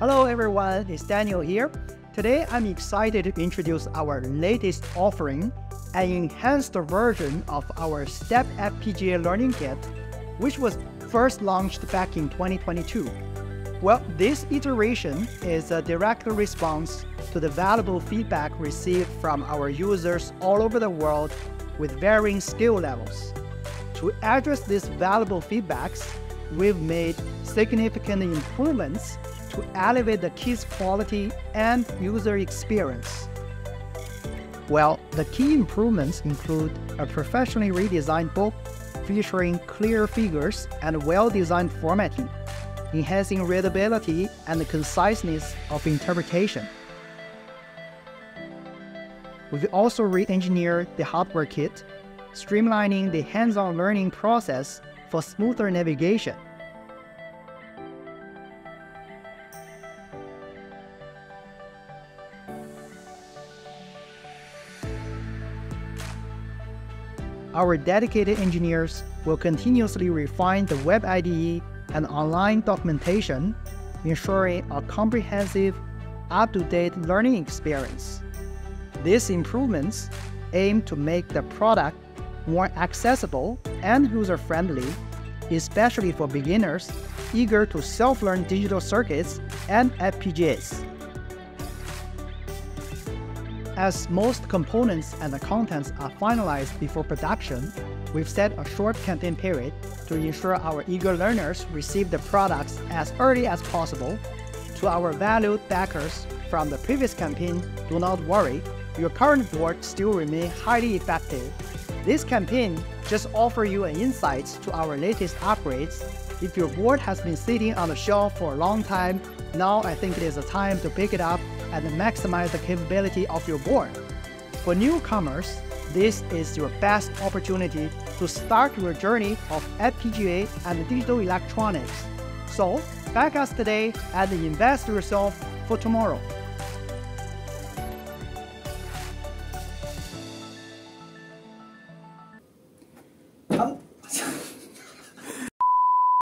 Hello everyone, it's Daniel here. Today I'm excited to introduce our latest offering, an enhanced version of our STEP FPGA Learning Kit, which was first launched back in 2022. Well, this iteration is a direct response to the valuable feedback received from our users all over the world with varying skill levels. To address these valuable feedbacks, we've made significant improvements to elevate the kit's quality and user experience. Well, the key improvements include a professionally redesigned book featuring clear figures and well-designed formatting, enhancing readability and conciseness of interpretation. We've also re-engineered the hardware kit, streamlining the hands-on learning process for smoother navigation. Our dedicated engineers will continuously refine the web IDE and online documentation, ensuring a comprehensive, up-to-date learning experience. These improvements aim to make the product more accessible and user-friendly, especially for beginners eager to self-learn digital circuits and FPGAs. As most components and the contents are finalized before production, we've set a short campaign period to ensure our eager learners receive the products as early as possible. To our valued backers from the previous campaign, do not worry, your current board still remain highly effective. This campaign just offers you an insight to our latest upgrades. If your board has been sitting on the shelf for a long time, now I think it is a time to pick it up and maximize the capability of your board. For newcomers, this is your best opportunity to start your journey of FPGA and digital electronics. So, back us today and invest yourself for tomorrow.